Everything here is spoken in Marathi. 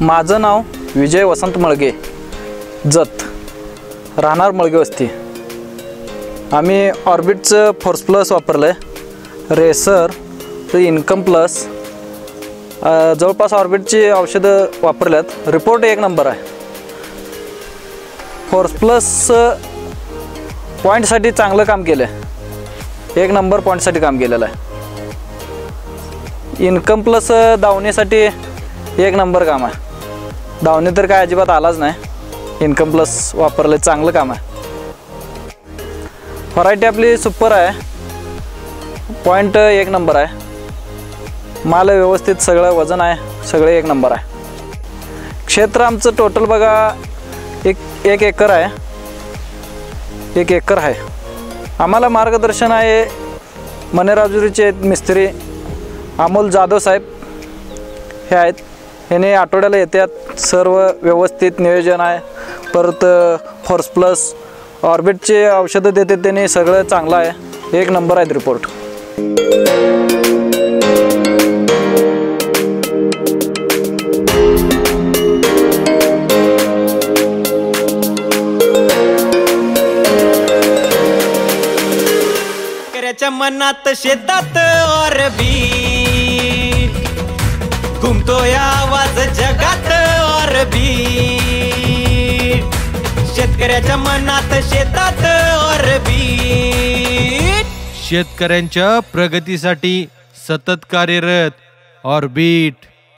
माझं नाव विजय वसंत मळगे. जत. राहणार मळगे वस्ती. आम्ही ऑर्बिटचं फोर्स प्लस वापरलं आहे रेसर इन्कम प्लस जवळपास ऑर्बिटची औषधं वापरल्यात. रिपोर्ट एक नंबर आहे. फोर्स प्लस पॉईंटसाठी चांगलं काम केलं आहे एक नंबर पॉईंटसाठी काम केलेलं आहे. इन्कम प्लस दावणीसाठी एक नंबर काम आहे. धावणे तर काय अजिबात आलाच नाही. इन्कम प्लस वापरलं चांगलं काम आहे. व्हरायटी आपली सुपर आहे. पॉईंट एक नंबर आहे. माल व्यवस्थित सगळं वजन आहे सगळे एक नंबर आहे. क्षेत्र आमचं टोटल बघा एक एक एकर आहे. एक एकर आहे. आम्हाला मार्गदर्शन आहे मनेराजुरीचे आहेत मिस्त्री अमोल जाधव साहेब. हे आहेत. याने आठवड्याला येतात सर्व व्यवस्थित नियोजन आहे. परत फोर्स प्लस ऑर्बिटचे औषधं देतात त्याने. सगळं चांगलं आहे. एक नंबर आहेत रिपोर्ट मनात शेतात ऑरबीट ऑरबीट शेतकऱ्याच्या मनात शेतात ऑरबीट शेतकऱ्यांच्या प्रगतीसाठी सतत कार्यरत ऑर्बिट.